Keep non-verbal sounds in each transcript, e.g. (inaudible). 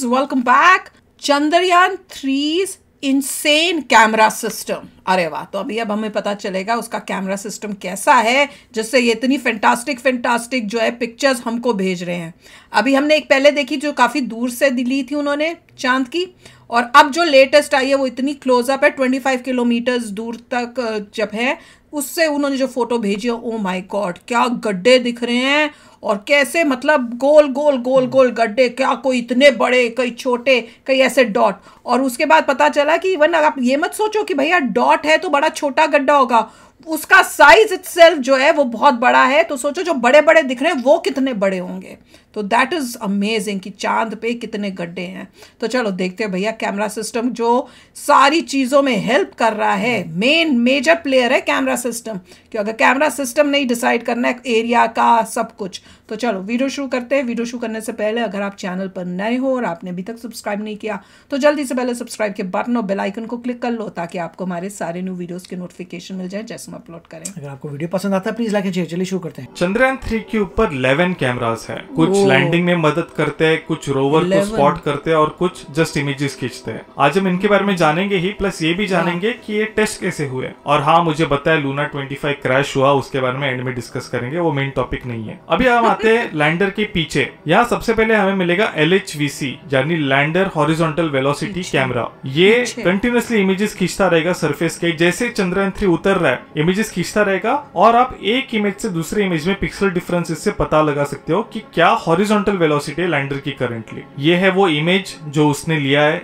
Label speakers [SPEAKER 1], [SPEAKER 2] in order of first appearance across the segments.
[SPEAKER 1] friends, welcome back. Chandrayaan 3's इंसेन camera system अरे वाह तो अभी अब हमें पता चलेगा उसका कैमरा सिस्टम कैसा है जिससे ये इतनी फैंटास्टिक फैंटास्टिक जो है पिक्चर्स हमको भेज रहे हैं। अभी हमने एक पहले देखी जो काफ़ी दूर से ली थी उन्होंने चाँद की और अब जो लेटेस्ट आई है वो इतनी क्लोजअप है 25 किलोमीटर्स दूर तक जब है उससे उन्होंने जो फ़ोटो भेजी है ओ माई गॉड क्या गड्ढे दिख रहे हैं। और कैसे मतलब गोल गोल गोल गोल गड्ढे, क्या कोई इतने बड़े, कई छोटे, कई ऐसे डॉट। और उसके बाद पता चला कि इवन आप ये मत सोचो कि भैया डॉट है तो बड़ा छोटा गड्ढा होगा। उसका साइज़ इट जो है वो बहुत बड़ा है तो सोचो जो बड़े बड़े दिख रहे हैं, वो कितने बड़े होंगे। तो दैट इज़ अमेजिंग कि चाँद पे कितने गड्ढे हैं। तो चलो देखते हैं भैया कैमरा सिस्टम जो सारी चीज़ों में हेल्प कर रहा है मेन मेजर प्लेयर है कैमरा सिस्टम क्यों अगर कैमरा सिस्टम नहीं डिसाइड करना है एरिया का सब कुछ। तो चलो वीडियो शुरू करते हैं। वीडियो शुरू करने से पहले अगर आप चैनल पर नए हो और आपने अभी तक सब्सक्राइब नहीं किया तो जल्दी से पहले सब्सक्राइब के बटन और बेलाइकन को क्लिक कर लो, ताकि आपको हमारे सारे न्यू वीडियोज़ के नोटिफिकेशन मिल जाए, जैसे हम अपलोड करें।
[SPEAKER 2] अगर आपको वीडियो पसंद आता है प्लीज़ लाइक चलिए शुरू करते हैं।
[SPEAKER 3] चंद्रयान थ्री के ऊपर 11 कैमरास है। कुछ लैंडिंग में मदद करते हैं कुछ रोवर को स्पॉट करते हैं और कुछ जस्ट इमेजेस खींचते हैं। आज हम इनके बारे में जानेंगे ही प्लस ये भी जानेंगे कि ये टेस्ट कैसे हुए और हाँ मुझे बताया लूना 25 क्रैश हुआ उसके बारे में एंड में डिस्कस करेंगे वो मेन टॉपिक नहीं है। अभी हम आते हैं (laughs) लैंडर के पीछे। यहाँ सबसे पहले हमें मिलेगा एलएचवीसी यानी लैंडर हॉरिजोंटल वेलोसिटी कैमरा ये कंटिन्यूसली इमेजेस खींचता रहेगा सरफेस के जैसे चंद्रयान थ्री उतर रहा है इमेजेस खींचता रहेगा और आप एक इमेज से दूसरे इमेज में पिक्सल डिफरेंस इससे पता लगा सकते हो कि क्या हॉरिजोंटल वेलोसिटी है लैंडर की करंटली ये है वो इमेज जो उसने लिया है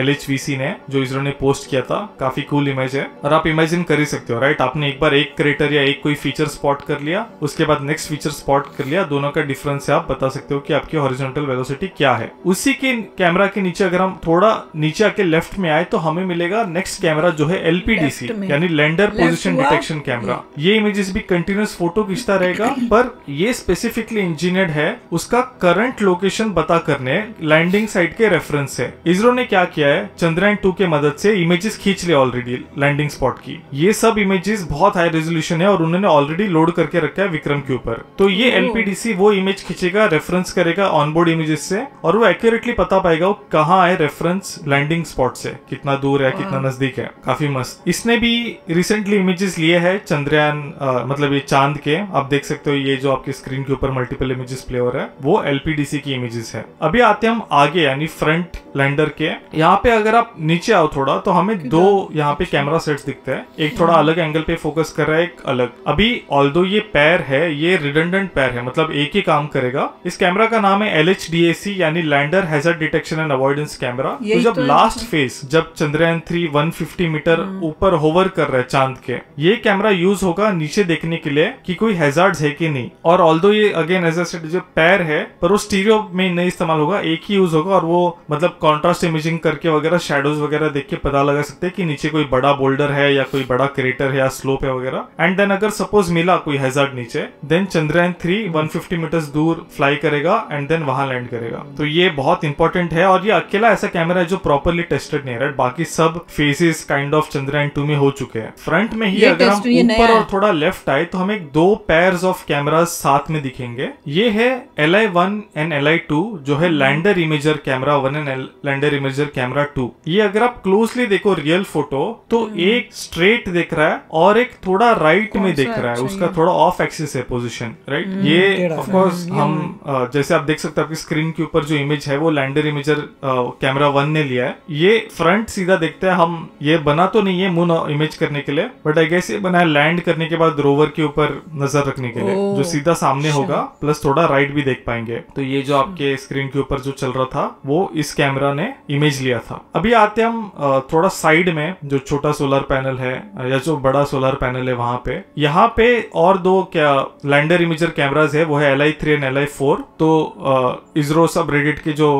[SPEAKER 3] एलएचवीसी ने जो इसरो ने पोस्ट किया था। काफ़ी कूल इमेज है। और आप इमेजिन कर ही सकते हो राइट आपने एक बार एक क्रेटर या एक कोई फीचर स्पॉट कर लिया उसके बाद नेक्स्ट फीचर स्पॉट कर लिया दोनों का डिफरेंस से आप बता सकते हो कि आपकी हॉरिजॉन्टल वेलोसिटी क्या है। उसी के कैमरा के नीचे अगर हम थोड़ा नीचे आके लेफ़्ट में आए तो हमें मिलेगा नेक्स्ट कैमरा जो है एलपीडीसी यानी लैंडर पोजिशन डिटेक्शन कैमरा ये इमेजेस भी कंटिन्यूस फ़ोटो खींचता रहेगा पर ये स्पेसिफिकली इंजीनियर्ड है उसका करंट लोकेशन पता करने लैंडिंग साइट के रेफरेंस से इसरो ने क्या किया है? चंद्रयान टू के मदद से इमेजेस खींच लिया ऑलरेडी लैंडिंग स्पॉट की। ये सब इमेजेस बहुत हाई रेजोल्यूशन है और उन्होंने ऑलरेडी लोड करके रखा है विक्रम के ऊपर। तो ये एलपीडीसी वो इमेज खींचेगा रेफरेंस करेगा ऑनबोर्ड इमेजेस से और वो एक्यूरेटली पता पाएगा वो कहाँ है रेफरेंस लैंडिंग स्पॉट से। कितना दूर है कितना हाँ। नज़दीक है। काफ़ी मस्त। इसने भी रिसेंटली इमेजेस लिए है चंद्रयान मतलब ये चाँद के आप देख सकते हो ये जो आपकी स्क्रीन के ऊपर मल्टीपल इमेजेस प्ले हो रहा है वो एलपीडीसी की इमेजेस है। अभी आते हम आगे यानी फ्रंट लैंडर के। यहाँ पे अगर आप नीचे आओ थोड़ा तो हमें दो यहाँ पे कैमरा सेट्स दिखते हैं। एक थोड़ा अलग एंगल पे फोकस कर रहा है एक अलग। अभी ऑल ये पैर है ये रिडंडेंट पैर है मतलब एक ही काम करेगा। इस कैमरा का नाम है एल यानी lander hazard detection and avoidance camera तो जब लास्ट फ़ेज़ जब चंद्रयान थ्री 150 मीटर। ऊपर होवर कर रहे चाँद के ये कैमरा यूज़ होगा नीचे देखने के लिए कि कोई हैजार्ड है कि नहीं। और ऑल ये अगेन एज जो पैर है पर वो स्टीरियो में नहीं इस्तेमाल होगा एक ही यूज़ होगा और वो मतलब कॉन्ट्रास्ट इमेजिंग करके वगैरह शेडोज वगैरह देख के पता लगा सकते हैं कि नीचे कोई बड़ा बोल्डर है या कोई बड़ा क्रेटर है या स्लोप है वगैरह। एंड देन अगर सपोज़ मिला कोई हैजार्ड नीचे देन चंद्रयान थ्री 150 मीटर्स दूर फ्लाई करेगा एंड देन वहाँ लैंड करेगा। तो ये बहुत इंपॉर्टेंट है और ये अकेला ऐसा कैमरा है जो प्रॉपरली टेस्टेड नहीं है राइट बाकी सब phases kind of Chandrayaan two में हो चुके हैं। फ्रंट में ही अगर हम ऊपर और थोड़ा लेफ़्ट आए तो हमें दो पेयर ऑफ़ कैमरा साथ में दिखेंगे। ये है L I one and L I two जो है lander imager camera one and lander imager camera two ये अगर आप क्लोजली देखो रियल फ़ोटो तो हम्म। एक स्ट्रेट दिख रहा है और एक थोड़ा राइट में दिख रहा है उसका थोड़ा ऑफ़ एक्सिस है पोजिशन राइट ये ऑफकोर्स हम जैसे आप देख सकते हैं आपकी स्क्रीन के ऊपर जो इमेज है वो लैंडर इमेजर कैमरा वन ने लिया है। ये फ्रंट सीधा देखते हैं हम ये बना तो नहीं है मुन इमेज करने के लिए बट आई गेस ये बना लैंड करने के बाद रोवर के ऊपर नज़र रखने के लिए जो सीधा सामने अच्छा। होगा प्लस थोड़ा राइट भी देख पाएँगे। तो ये जो आपके स्क्रीन के ऊपर जो चल रहा था वो इस कैमरा ने इमेज लिया था। अभी आते हम थोड़ा साइड में जो छोटा सोलर पैनल है या जो बड़ा सोलर पैनल है वहाँ पे यहाँ पे और दो क्या लैंडर इमेजर कैमराज है वो है L I three and L I four तो इसरो सब रेडिट के जो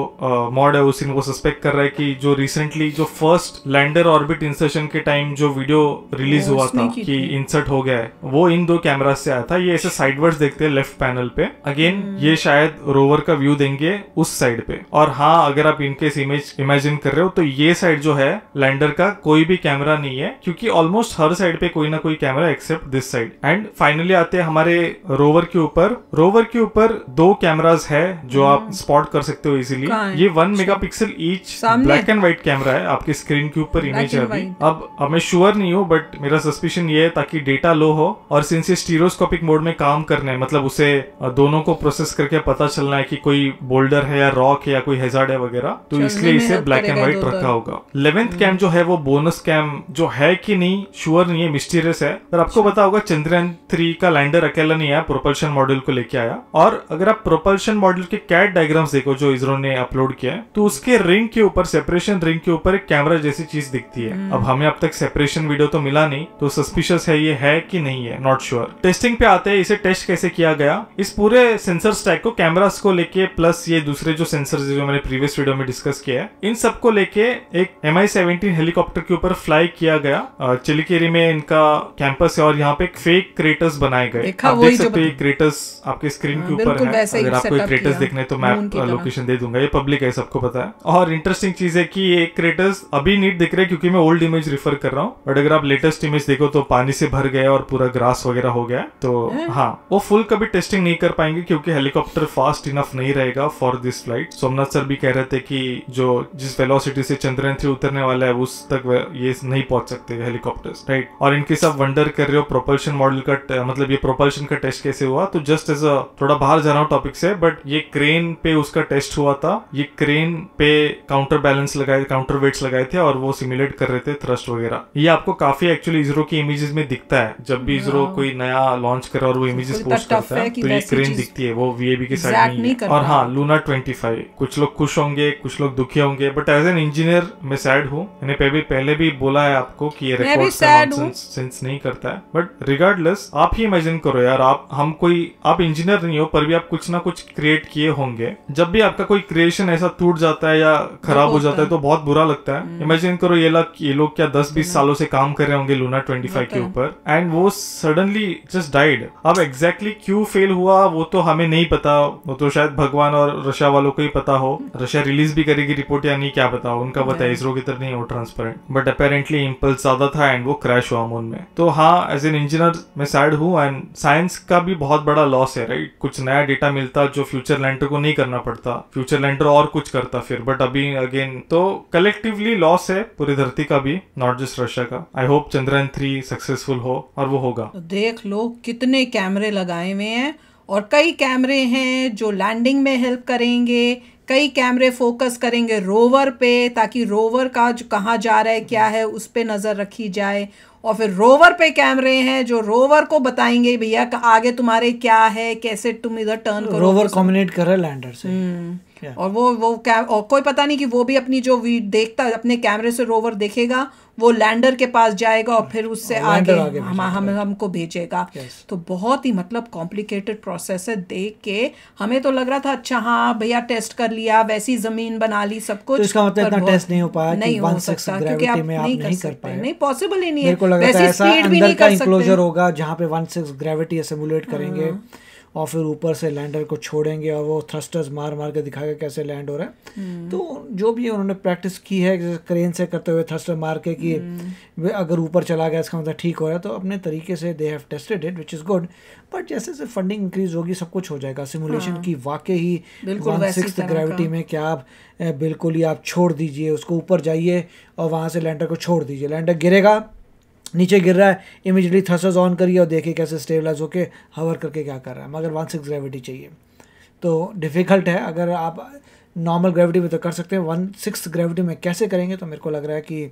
[SPEAKER 3] मॉड है उसी वो सस्पेक्ट कर रहा है कि जो रिसेंटली जो फ़र्स्ट लैंडर ऑर्बिट इंसर्शन के टाइम जो वीडियो रिलीज़ हुआ था कि इंसर्ट हो गया है। वो इन दो कैमरा से आया था। ये ऐसे साइडवर्ड्स देखते हैं लेफ़्ट पैनल पे। Again hmm. ये शायद रोवर का व्यू देंगे उस साइड पे। और हाँ अगर आप इनकेस इमेज इमेजिन कर रहे हो तो ये साइड जो है लैंडर का कोई भी कैमरा नहीं है क्योंकि ऑलमोस्ट हर साइड पे कोई ना कोई camera except this side and finally आते हैं हमारे रोवर के ऊपर। रोवर के ऊपर दो कैमराज है जो आप स्पॉट कर सकते हो इजीली
[SPEAKER 1] हम्म।
[SPEAKER 3] ये one mega pixel
[SPEAKER 1] each
[SPEAKER 3] black and white camera है। आपके स्क्रीन के ऊपर इमेज है अभी। अब मैं श्योर नहीं हूँ बट मेरा सस्पिशन ये है ताकि डेटा लो हो और सिंस ये स्टीरोस्कोपिक मोड में काम करना है मतलब उसे दोनों को प्रोसेस करके पता चलना है कि कोई बोल्डर है या रॉक है या कोई हेजार्ड है वगैरह तो इसलिए इसे ब्लैक एंड व्हाइट रखा होगा। इलेवेंथ कैम जो है वो बोनस कैम जो है कि नहीं श्योर नहीं है मिस्टीरियस है पर आपको पता होगा चंद्रयान थ्री का लैंडर अकेला नहीं आया प्रोपल्शन मॉड्यूल को लेके आया। और अगर आप प्रोपल्शन मॉड्यूल के कैट डायग्राम्स देखो जो इसरो ने अपलोड किया है तो उसके रिंग के ऊपर सेपरेशन रिंग के ऊपर एक कैमरा जैसी चीज़ दिखती है। अब हमें अब तक सेपरेशन वीडियो तो मिला नहीं तो सस्पिशियस है ये है कि नहीं है? नॉट श्योर टेस्टिंग पे आते हैं इसे टेस्ट कैसे किया गया? इस पूरे सेंसर स्टैक को कैमरास को लेके प्लस ये दूसरे जो सेंसर जो मैंने प्रीवियस वीडियो में डिस्कस किया है इन सबको लेके एक एम आई सेवेंटीन हेलीकॉप्टर के ऊपर फ्लाई किया गया। चिलिकेरी में इनका कैंपस है और यहाँ पे एक फेक क्रेटर्स बनाए गए। आप देख सकते हो क्रेटर्स आपके स्क्रीन
[SPEAKER 1] हाँ,
[SPEAKER 3] के ऊपर है। अगर आपको क्रेटर्स देखने तो मैं लोकेशन दे दूँगा ये पब्लिक है सबको पता है। और इंटरेस्टिंग चीज़ है कि ये क्रेटर्स अभी नीट दिख रहे हैं क्योंकि मैं ओल्ड इमेज रिफर कर रहा हूँ बट अगर आप लेटेस्ट इमेज देखो तो पानी से भर गया और पूरा ग्रास वगैरह हो गया तो हाँ? वो फुल कभी टेस्टिंग नहीं कर पाएँगे क्योंकि हेलीकॉप्टर फास्ट इनफ नहीं रहेगा for this flight Somnath sir भी कह रहे थे कि जो जिस वेलोसिटी से चंद्रयान थ्री उतरने वाला है उस तक ये नहीं पहुँच सकते हेलीकॉप्टर राइट और इनके सब वंडर कर रहे हो प्रोपल्शन मॉडल का मतलब ये प्रोपल्शन का टेस्ट कैसे हुआ? तो जस्ट एज अ थोड़ा बाहर जा रहा हूँ टॉपिक से बट ये क्रेन पे उसका टेस्ट हुआ था। ये क्रेन पे काउंटर बैलेंस लगाए काउंटर वेट्स लगाए थे और वो सिमुलेट कर रहे थे थ्रस्ट वगैरह। ये आपको काफ़ी एक्चुअली इसरो की इमेजेस में दिखता है। जब भी इसरो कोई नया लॉन्च करे और वो इमेजेस पोस्ट करता है
[SPEAKER 1] है
[SPEAKER 3] तो ये क्रेन दिखती है वो वीएबी के साइड में ही है। और हाँ लूना 25 कुछ लोग खुश होंगे कुछ लोग दुखी होंगे बट एज एन इंजीनियर मैं सैड हूँ। मैंने पहले पहले भी बोला है आपको कि ये रिकॉर्ड सेंस नहीं करता है। बट रिगार्डलेस आप ही इमेजिन करो यार आप हम कोई आप इंजीनियर नहीं हो पर भी आप कुछ ना कुछ क्रिएट किए होंगे। जब भी आपका कोई क्रिएशन ऐसा टूट जाता है या खराब हो जाता है तो बहुत बुरा लगता है। इमेजिन करो ये लोग ये लोग क्या दस बीस सालों से काम कर रहे होंगे लूना ट्वेंटी फाइव के ऊपर एंड वो सडनली जस्ट डाइड अब एग्जैक्टली exactly क्यों फेल हुआ वो तो हमें नहीं पता। वो तो शायद भगवान और रशिया वालों को ही पता हो। रशिया रिलीज़ भी करेगी रिपोर्ट या नहीं क्या पता उनका पता है इसरो की तरह नहीं हो ट्रांसपेरेंट बट अपेरेंटली इम्पल्स ज़्यादा था एंड वो क्रैश हुआ मून में। तो हाँ एज एन इंजीनियर मैं सैड हूँ एंड साइंस का भी बहुत बड़ा लॉस है राइट कुछ नया डेटा मिलता जो फ्यूचर लैंडर को नहीं करना पड़ता। फ्यूचर लैंडर और कुछ करता फिर बट अभी अगेन तो कलेक्टिवली लॉस है पूरी धरती का भी नॉट जस्ट रशिया का। I hope Chandrayaan three successful हो और वो होगा।
[SPEAKER 1] तो देख लो कितने कैमरे लगाए हुए हैं और कई कैमरे हैं जो लैंडिंग में हेल्प करेंगे कई कैमरे फोकस करेंगे रोवर पे ताकि रोवर का जो कहाँ जा रहा है क्या है उस पर नज़र रखी जाए। और फिर रोवर पे कैमरे हैं जो रोवर को बताएँगे भैया आगे तुम्हारे क्या है कैसे तुम इधर टर्न करो
[SPEAKER 2] रोवर कम्युनिकेट कर रहा है लैंडर से।
[SPEAKER 1] हम्म। और वो वो और कोई पता नहीं कि वो भी अपनी जो वी देखता अपने कैमरे से रोवर देखेगा वो लैंडर के पास जाएगा और फिर उससे
[SPEAKER 2] और
[SPEAKER 1] आगे
[SPEAKER 2] आगे
[SPEAKER 1] हम हम हमको भेजेगा
[SPEAKER 2] Yes.
[SPEAKER 1] तो बहुत ही मतलब कॉम्प्लिकेटेड प्रोसेस है देख के हमें तो लग रहा था अच्छा हाँ भैया टेस्ट कर लिया वैसी ज़मीन बना ली सब कुछ
[SPEAKER 2] तो इसका मतलब इतना टेस्ट नहीं हो पाया कि
[SPEAKER 1] नहीं हो
[SPEAKER 2] 1/6
[SPEAKER 1] सकता क्योंकि आप नहीं कर
[SPEAKER 2] कर
[SPEAKER 1] सकते
[SPEAKER 2] पाए।
[SPEAKER 1] नहीं पॉसिबल ही नहीं है वैसी स्पीड भी नहीं कर सकते
[SPEAKER 2] होगा जहाँ पे वन सिक्स ग्रेविटी सिमुलेट करेंगे
[SPEAKER 1] हाँ।
[SPEAKER 2] और फिर ऊपर से लैंडर को छोड़ेंगे और वो थ्रस्टर्स मार मार के दिखाएगा कैसे लैंड हो रहा है
[SPEAKER 1] हम्म।
[SPEAKER 2] तो जो भी उन्होंने प्रैक्टिस की है जैसे क्रेन से करते हुए थ्रस्टर मार के कि
[SPEAKER 1] हम्म।
[SPEAKER 2] वे अगर ऊपर चला गया इसका मतलब ठीक हो रहा है तो अपने तरीके से they have tested it which is good but जैसे जैसे फंडिंग इंक्रीज होगी सब कुछ हो जाएगा सिमुलेशन की वाकई ही
[SPEAKER 1] हाँ।
[SPEAKER 2] वन सिक्स ग्रेविटी में क्या आप बिल्कुल ही आप छोड़ दीजिए उसको ऊपर जाइए और वहाँ से लैंडर को छोड़ दीजिए लैंडर गिरेगा नीचे गिर रहा है इमीडिएटली थ्रस्टर्स ऑन करिए और देखिए कैसे स्टेबलाइज होकर हवर करके क्या कर रहा है। मगर वन सिक्स ग्रेविटी चाहिए। तो डिफ़िकल्ट है, अगर आप नॉर्मल ग्रेविटी में तो कर सकते हैं। वन सिक्स ग्रेविटी में कैसे करेंगे तो मेरे को लग रहा है कि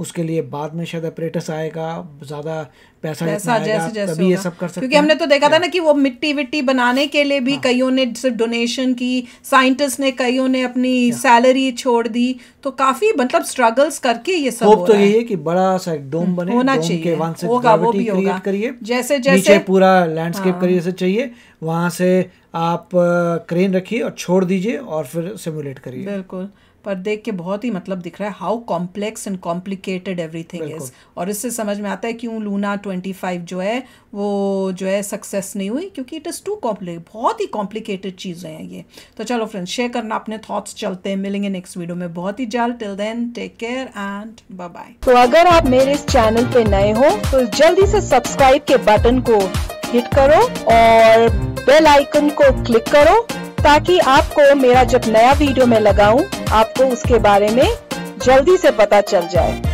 [SPEAKER 2] उसके लिए बाद में शायद अपरेटस आएगा ज़्यादा पैसा
[SPEAKER 1] जैसे जैसे
[SPEAKER 2] तभी ये सब कर सकते
[SPEAKER 1] क्योंकि हमने तो देखा था ना कि वो मिट्टी विट्टी बनाने के लिए
[SPEAKER 2] हाँ।
[SPEAKER 1] भी कईयों ने सिर्फ़ डोनेशन की साइंटिस्ट ने कईयों ने अपनी सैलरी छोड़ दी तो काफ़ी मतलब स्ट्रगल्स करके ये सब हो
[SPEAKER 2] होप तो यही है कि बड़ा सा एक डोम बने
[SPEAKER 1] होना चाहिए।
[SPEAKER 2] क्रिएट करिए।
[SPEAKER 1] जैसे जैसे हाँ।
[SPEAKER 2] पूरा लैंडस्केप करिए चाहिए वहाँ से आप क्रेन रखिए और छोड़ दीजिए और फिर सिमुलेट करिए।
[SPEAKER 1] बिल्कुल। पर देख के बहुत ही मतलब दिख रहा है how complex and complicated everything is और इससे समझ में आता है क्यों लूना 25 जो है वो जो है सक्सेस नहीं हुई? क्योंकि इट इज़ टू कॉम्प्लिकेट बहुत ही कॉम्प्लिकेटेड चीज़ें हैं ये। तो चलो फ्रेंड्स शेयर करना अपने थॉट्स चलते हैं मिलेंगे नेक्स्ट वीडियो में। बहुत ही जल्द till then take care and bye bye
[SPEAKER 4] तो अगर आप मेरे इस चैनल पे नए हो तो जल्दी से सब्सक्राइब के बटन को हिट करो और बेल आइकन को क्लिक करो ताकि आपको मेरा जब नया वीडियो मैं लगाऊँ आपको उसके बारे में जल्दी से पता चल जाए।